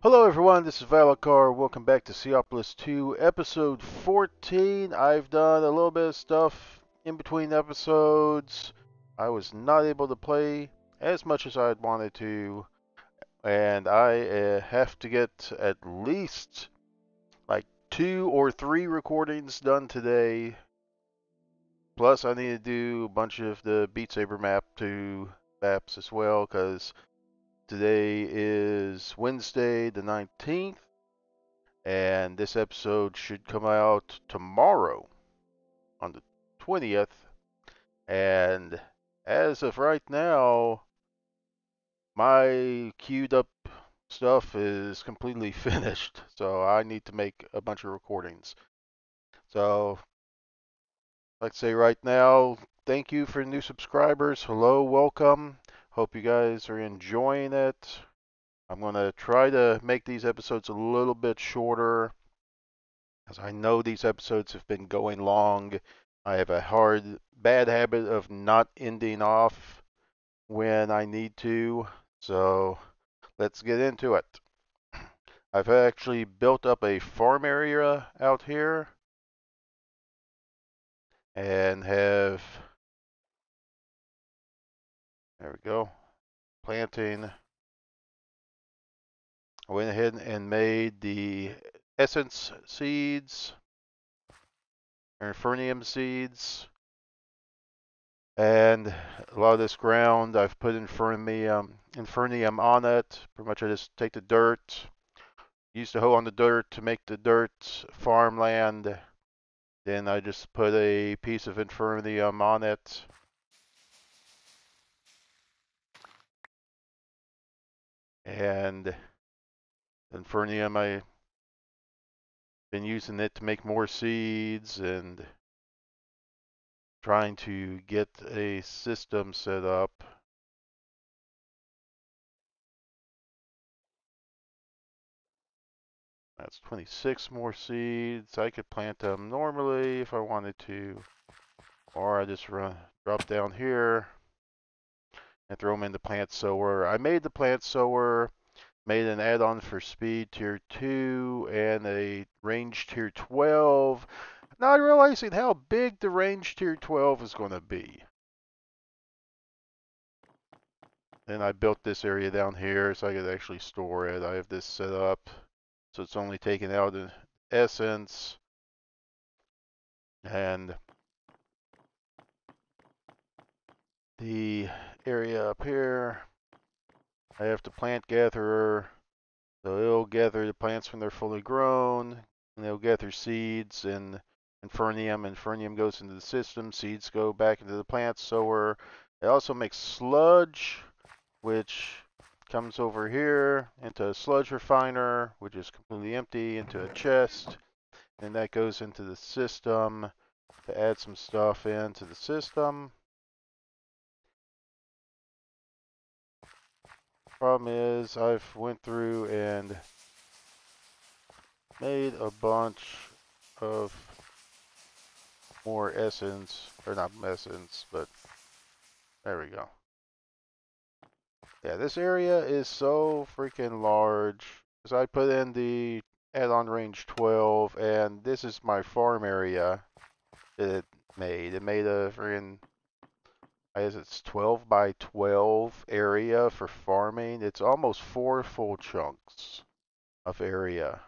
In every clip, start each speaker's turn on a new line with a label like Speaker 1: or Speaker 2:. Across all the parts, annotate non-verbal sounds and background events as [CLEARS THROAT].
Speaker 1: Hello everyone, this is Valacar. Welcome back to Seaopolis 2, episode 14. I've done a little bit of stuff in between episodes. I was not able to play as much as I'd wanted to, and I uh, have to get at least like two or three recordings done today. Plus, I need to do a bunch of the Beat Saber map to maps as well, because Today is Wednesday, the 19th, and this episode should come out tomorrow on the 20th. And as of right now, my queued up stuff is completely [LAUGHS] finished, so I need to make a bunch of recordings. So, like I say right now, thank you for new subscribers. Hello, welcome. Hope you guys are enjoying it. I'm going to try to make these episodes a little bit shorter as I know these episodes have been going long. I have a hard, bad habit of not ending off when I need to. So let's get into it. [CLEARS THROAT] I've actually built up a farm area out here and have there we go. Planting. I went ahead and made the essence seeds, infernium seeds, and a lot of this ground I've put infernium, infernium on it. Pretty much I just take the dirt, use the hoe on the dirt to make the dirt farmland. Then I just put a piece of infernium on it and Infernium, I've been using it to make more seeds and trying to get a system set up. That's 26 more seeds. I could plant them normally if I wanted to. Or I just run, drop down here and throw them in the plant sower. I made the plant sower, made an add-on for speed tier 2 and a range tier 12. Not realizing how big the range tier 12 is going to be. Then I built this area down here so I could actually store it. I have this set up so it's only taking out the essence and the area up here. I have the plant gatherer. So it'll gather the plants when they're fully grown, and they'll gather seeds and infernium. Infernium goes into the system. Seeds go back into the plant sower. It also makes sludge, which comes over here into a sludge refiner, which is completely empty, into a chest. And that goes into the system to add some stuff into the system. Problem is, I've went through and made a bunch of more essence, or not essence, but there we go. Yeah, this area is so freaking large. Because I put in the add-on range 12, and this is my farm area that it made. It made a freaking as it's 12 by 12 area for farming. It's almost four full chunks of area.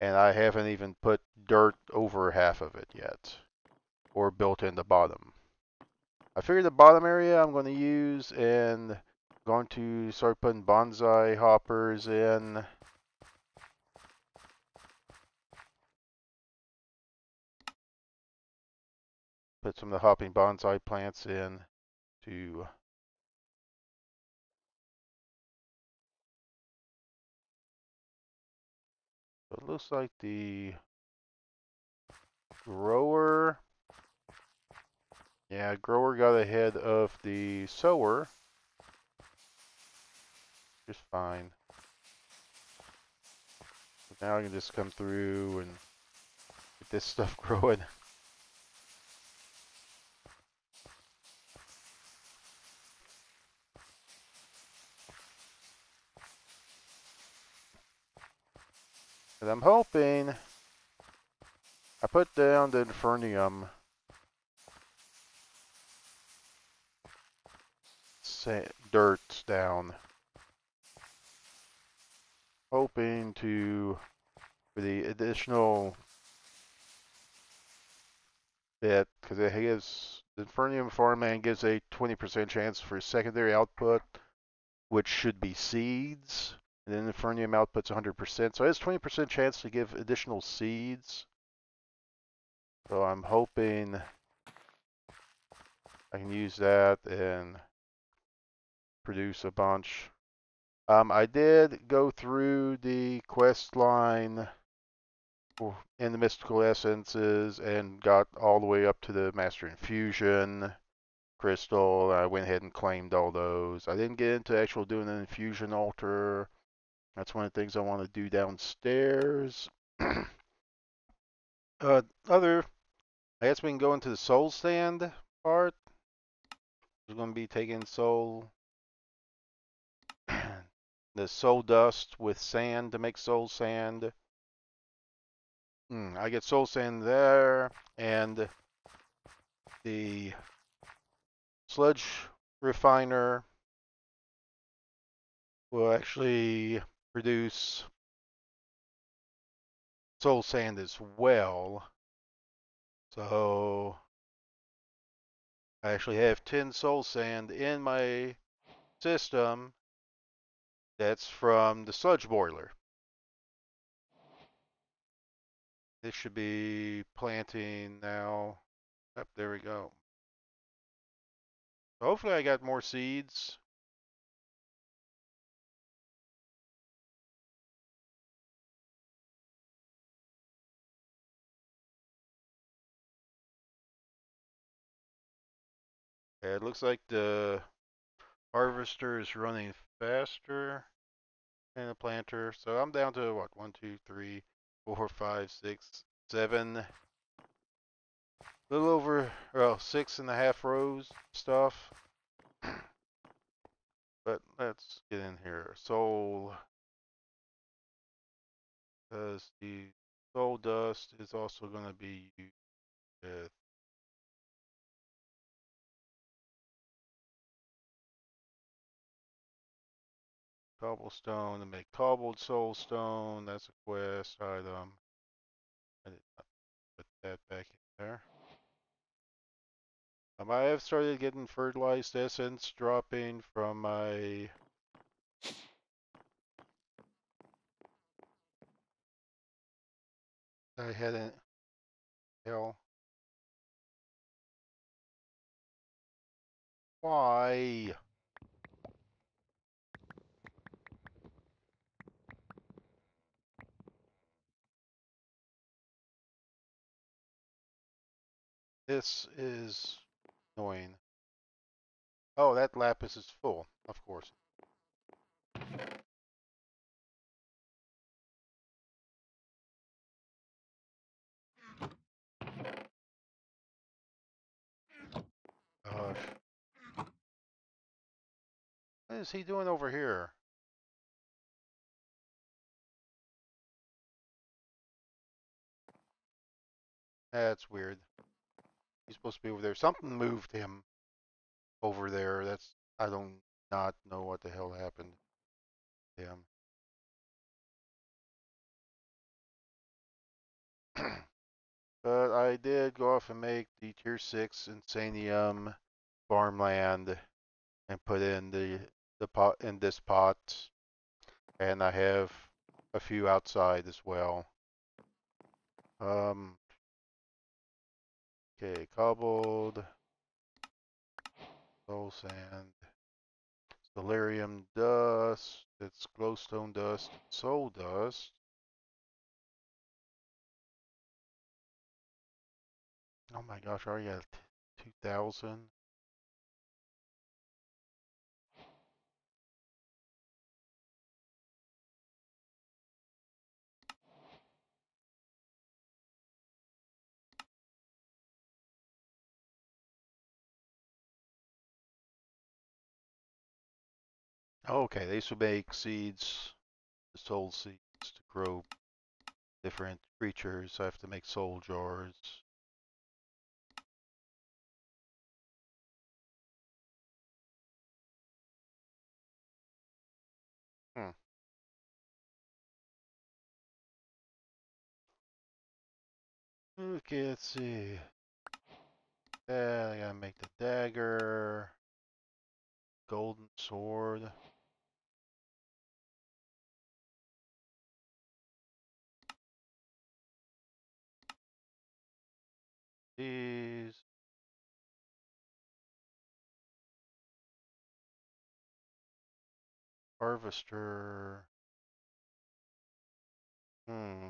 Speaker 1: And I haven't even put dirt over half of it yet. Or built in the bottom. I figured the bottom area I'm going to use and going to start putting bonsai hoppers in. Put some of the hopping bonsai plants in to it looks like the grower yeah grower got ahead of the sower just fine. But now I can just come through and get this stuff [LAUGHS] growing And I'm hoping I put down the Infernium dirt down. Hoping to, for the additional bit, because it gives, the Infernium Farmland gives a 20% chance for secondary output, which should be seeds. And then the Infernium output's 100%. So it has 20% chance to give additional seeds. So I'm hoping I can use that and produce a bunch. Um, I did go through the quest line in the mystical essences and got all the way up to the master infusion crystal. I went ahead and claimed all those. I didn't get into actual doing an infusion altar. That's one of the things I want to do downstairs. [CLEARS THROAT] uh, other I guess we can go into the soul sand part. We're going to be taking soul, [CLEARS THROAT] the soul dust with sand to make soul sand. Mm, I get soul sand there, and the sludge refiner will actually produce soul sand as well. So I actually have 10 soul sand in my system that's from the sludge boiler. This should be planting now. Up oh, there we go. Hopefully I got more seeds. It looks like the harvester is running faster than the planter. So I'm down to what? One, two, three, four, five, six, seven. A little over, well, six and a half rows stuff. [CLEARS THROAT] but let's get in here. Soul. Because the soul dust is also going to be used with Cobblestone to make cobbled soulstone. That's a quest item. I did not put that back in there. Um, I have started getting fertilized essence dropping from my I hadn't hell. Why? This is annoying. Oh, that lapis is full, of course. Gosh. What is he doing over here? That's weird. He's supposed to be over there. Something moved him over there. That's I don't not know what the hell happened to him. [CLEARS THROAT] but I did go off and make the tier six insanium farmland and put in the the pot in this pot and I have a few outside as well. Um, Okay, cobbled, soul sand, stellarium dust, it's glowstone dust, soul dust. Oh my gosh, I already got 2,000. Okay, these will make seeds, soul seeds to grow different creatures. I have to make soul jars. Hmm. Okay, let's see. Yeah, I gotta make the dagger. Golden sword. These. Harvester. Hmm.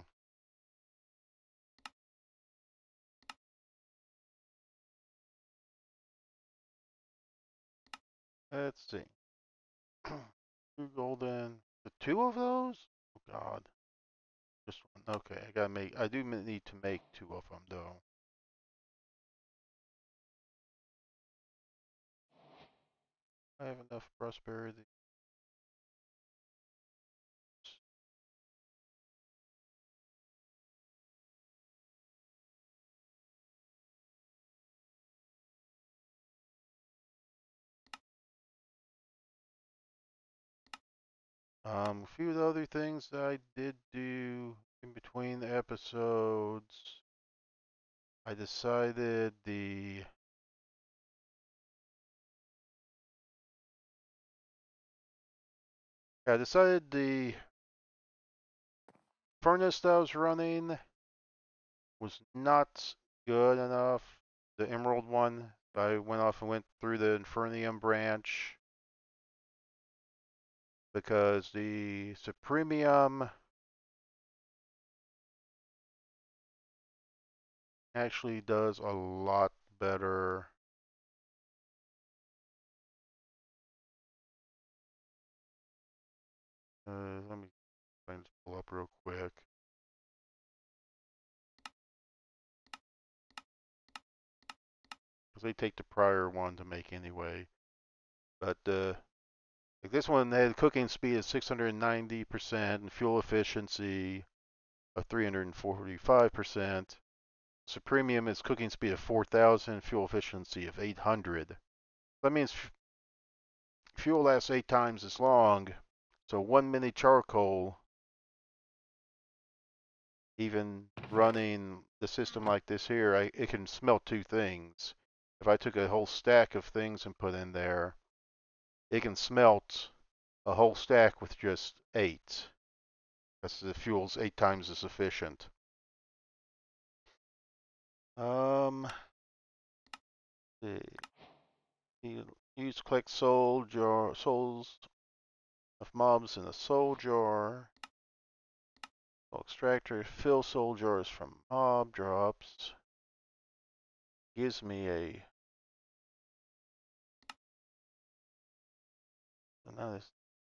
Speaker 1: Let's see. [CLEARS THROAT] two golden. The two of those? Oh God. Just one. Okay, I gotta make. I do need to make two of them though. I have enough prosperity. Um, a few other things I did do in between the episodes. I decided the I decided the furnace that I was running was not good enough. The emerald one, I went off and went through the Infernium branch because the Supremium actually does a lot better. Uh, let me just pull up real quick. Because they take the prior one to make anyway. But uh, like this one had cooking speed of 690% and fuel efficiency of 345%. Supremium is cooking speed of 4,000, fuel efficiency of 800. That means fuel lasts eight times as long. So one mini charcoal, even running the system like this here, I, it can smelt two things. If I took a whole stack of things and put in there, it can smelt a whole stack with just eight. That's the fuel's eight times as efficient. Um, see. Use collect soul jar souls of mobs in a soul jar. Extractor fill soul jars from mob drops. Gives me a another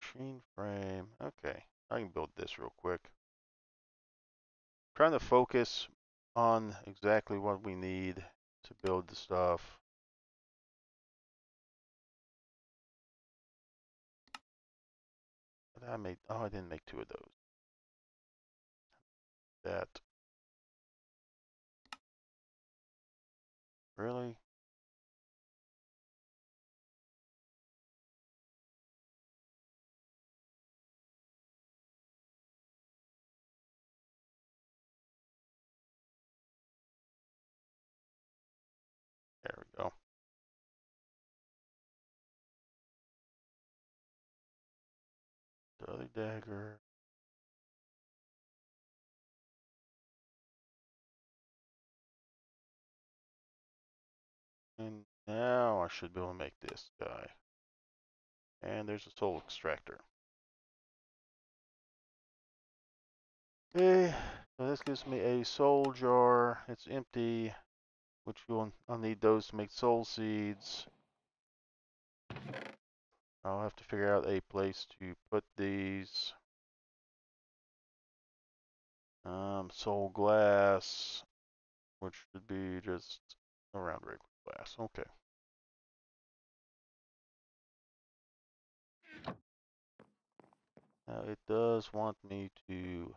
Speaker 1: machine frame. Okay, I can build this real quick. Trying to focus on exactly what we need to build the stuff. I made, oh, I didn't make two of those. That. Really? The other dagger. And now I should be able to make this guy. And there's a soul extractor. Okay, so this gives me a soul jar. It's empty, which will I'll need those to make soul seeds. I'll have to figure out a place to put these. Um, soul glass, which should be just around regular glass. Okay. Now it does want me to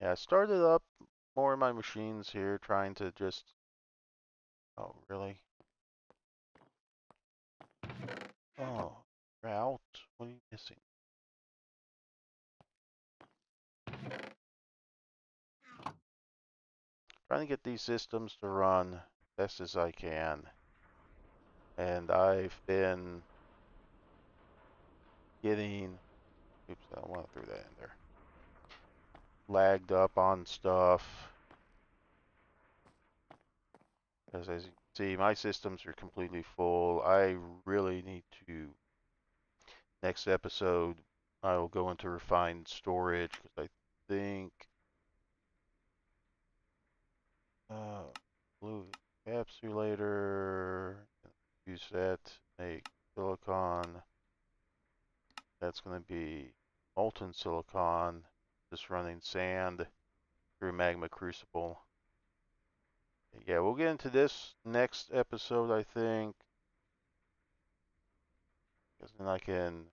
Speaker 1: Yeah, I started up more of my machines here, trying to just. Oh, really? Oh, route? What are you missing? Trying to get these systems to run best as I can. And I've been getting. Oops, I don't want to throw that in there. Lagged up on stuff. Because as you see, my systems are completely full. I really need to. Next episode, I will go into refined storage because I think. Uh, blue encapsulator. Use that. Make silicon. That's going to be molten silicon. Just running sand through magma crucible. Yeah, we'll get into this next episode, I think. Because then I can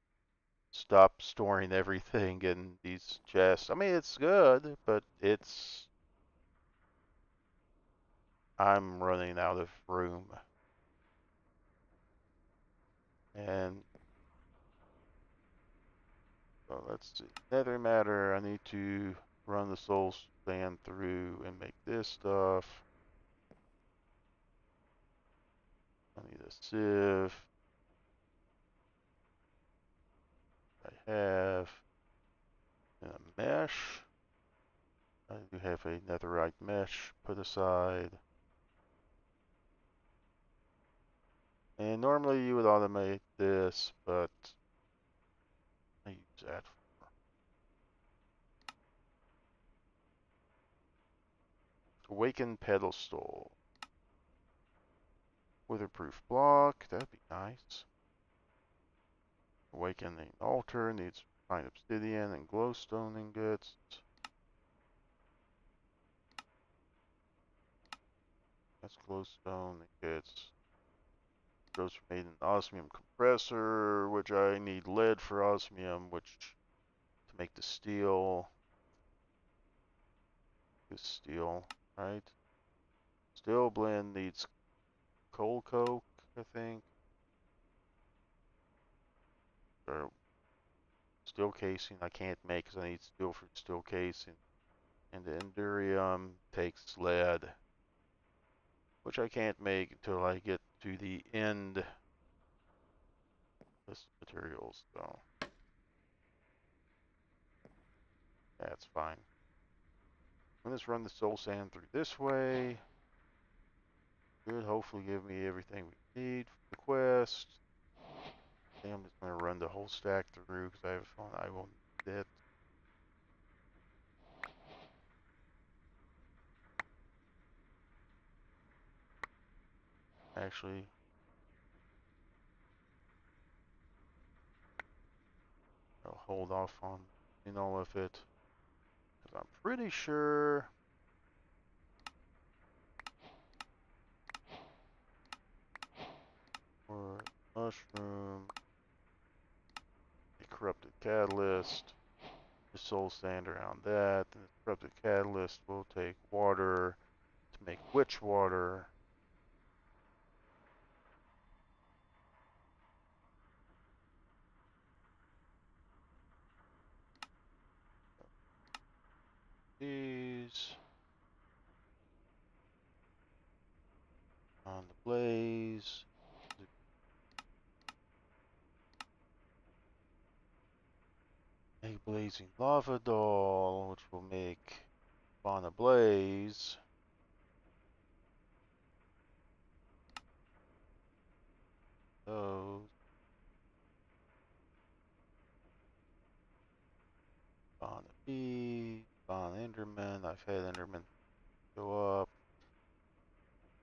Speaker 1: stop storing [LAUGHS] everything in these chests. I mean, it's good, but it's... I'm running out of room. And... Well, let's see. Nether matter, I need to run the soul sand through and make this stuff. I need a sieve. I have a mesh. I do have a netherite mesh put aside. And normally you would automate this, but I use that for Awakened pedestal. Witherproof block, that'd be nice. Awakening altar needs fine obsidian and glowstone ingots. That's glowstone ingots. Goes made an osmium compressor, which I need lead for osmium, which to make the steel. This steel, right? Steel blend needs coal coke, I think. Or steel casing I can't make because I need steel for steel casing. And the endurium takes lead, which I can't make until I get to the end list materials, so that's fine. Just run the soul sand through this way. Hopefully give me everything we need for the quest. I'm just going to run the whole stack through because I have feeling I will need it. Actually, I'll hold off on you know if it because I'm pretty sure or mushroom a corrupted catalyst the soul sand around that and the corrupted catalyst will take water to make witch water. These on the blaze a blazing lava doll which will make spawn a blaze those spawn a bee spawn enderman I've had enderman go up.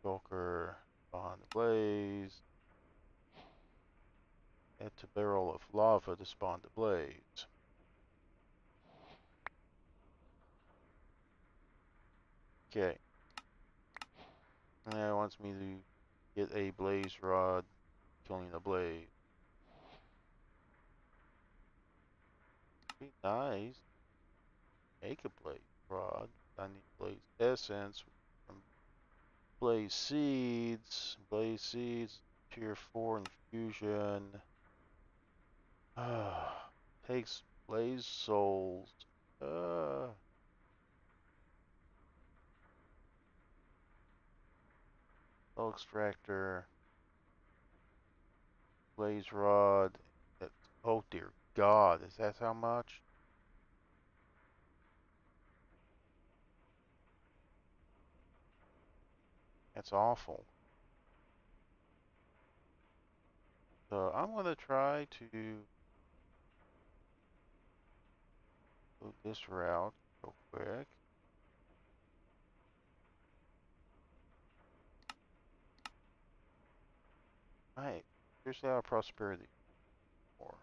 Speaker 1: Shulker spawn the blaze. Add to barrel of lava to spawn the blaze Okay. Now it wants me to get a blaze rod, killing the blaze. Be nice. Make a blaze rod. I need blaze essence blaze seeds. Blaze seeds, tier four infusion. Ah, [SIGHS] takes blaze souls. Uh, Soul extractor. Blaze rod. Uh, oh dear God, is that how much? That's awful. So I'm gonna try to go this route real quick. Right, here's our prosperity more.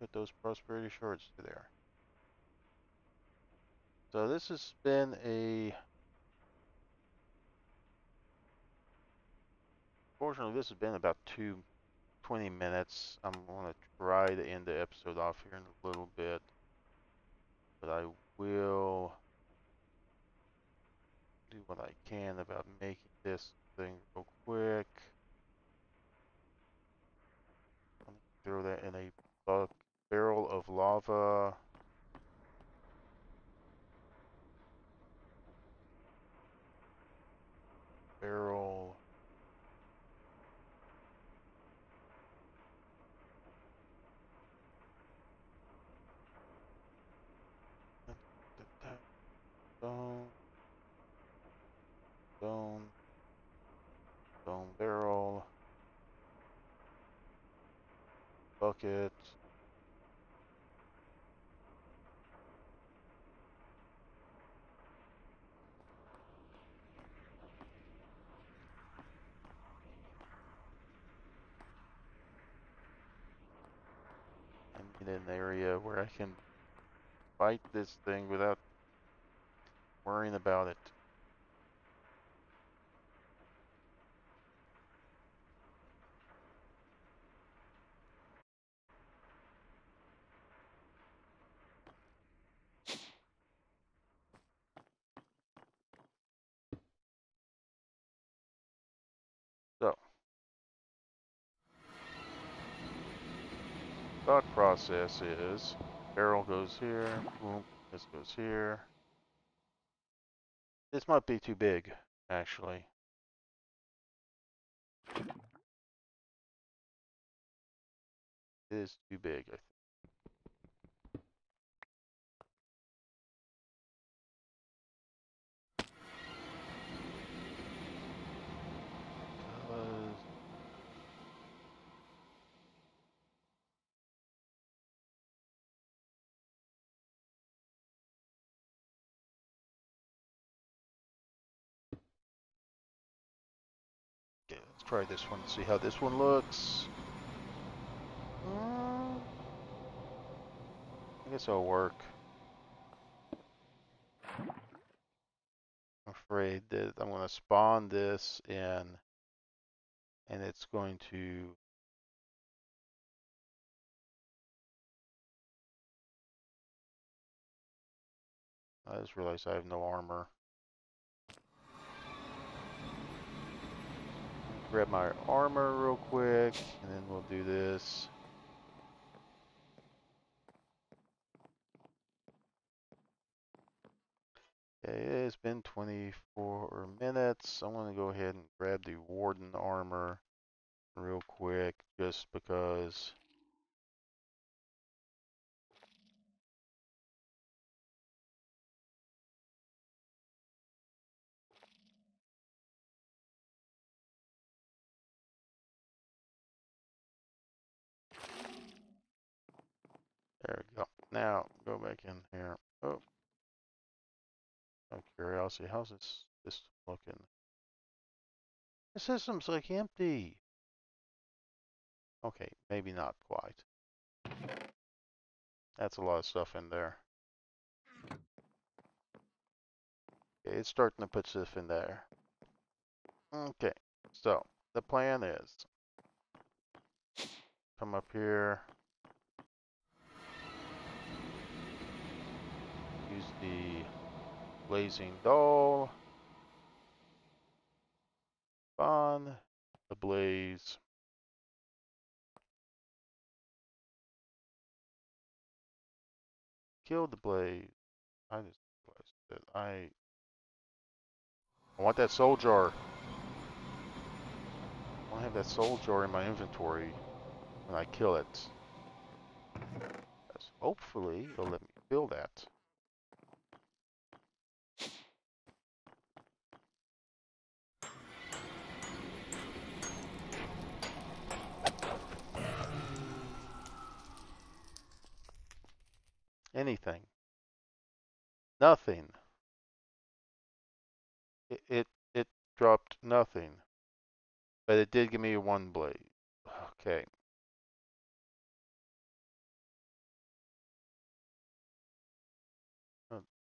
Speaker 1: Put those prosperity shorts to there. So this has been a Fortunately, this has been about two, 20 minutes. I'm going to try to end the episode off here in a little bit. But I will do what I can about making this thing real quick. Throw that in a buck barrel of lava. Barrel. Stone. Stone. Stone barrel. Bucket. I need an area where I can fight this thing without worrying about it. So, thought process is barrel goes here, boom, this goes here. This might be too big, actually. It is too big, I think. Try this one, see how this one looks. Uh, I guess it'll work. I'm afraid that I'm going to spawn this in and it's going to I just realized I have no armor. Grab my armor real quick, and then we'll do this. Okay, it's been 24 minutes. I'm gonna go ahead and grab the Warden armor real quick, just because There we go. Now, go back in here. Oh. Of curiosity, how's this, this looking? The system's like empty. Okay, maybe not quite. That's a lot of stuff in there. Okay, it's starting to put stuff in there. Okay, so the plan is come up here, use the blazing doll, spawn the blaze. Kill the blaze. I just realized that I I want that soul jar. I want to have that soul jar in my inventory when I kill it. Hopefully it'll let me fill that. Anything. Nothing. It, it, it dropped nothing. But it did give me one blade. Okay.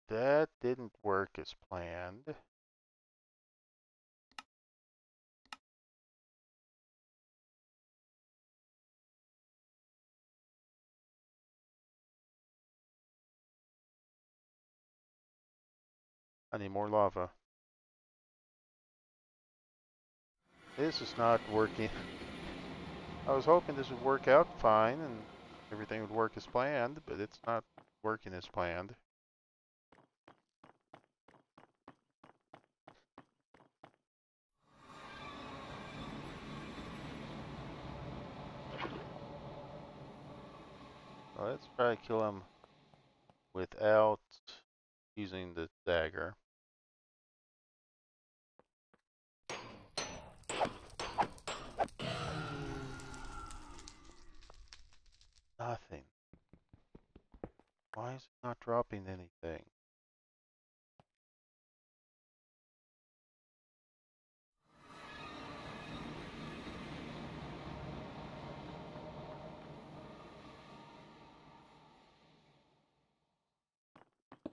Speaker 1: That didn't work as planned. I need more lava. This is not working. [LAUGHS] I was hoping this would work out fine and everything would work as planned, but it's not working as planned. Let's try to kill him without using the dagger. Nothing. Why is it not dropping anything?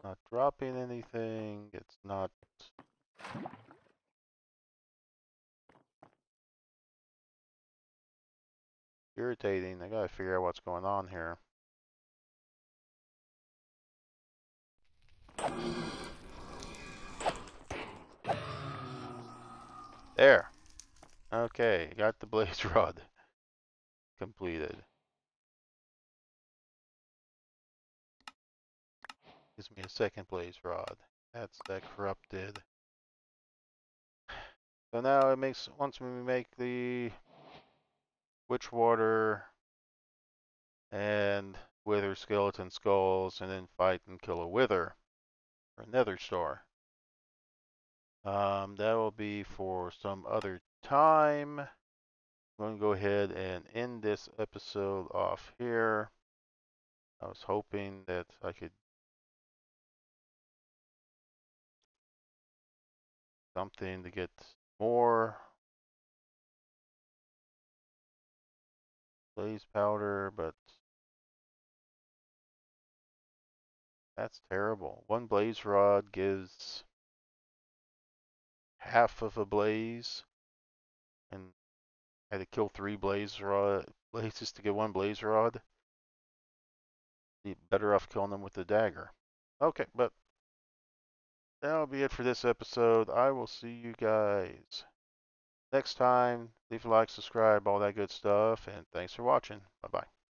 Speaker 1: Not dropping anything. It's not. Irritating. I gotta figure out what's going on here. There. Okay, got the [LAUGHS] blaze rod completed. Gives me a second blaze rod. That's that corrupted. [SIGHS] So now it makes, once we make the witch water and wither skeleton skulls and then fight and kill a wither or nether star. Um, that will be for some other time. I'm going to go ahead and end this episode off here. I was hoping that I could something to get more blaze powder, but that's terrible. One blaze rod gives half of a blaze, and I had to kill three blaze rod [LAUGHS] blazes to get one blaze rod. Be better off killing them with the dagger. Okay, but that'll be it for this episode. I will see you guys next time. Leave a like, subscribe, all that good stuff, and thanks for watching. Bye bye.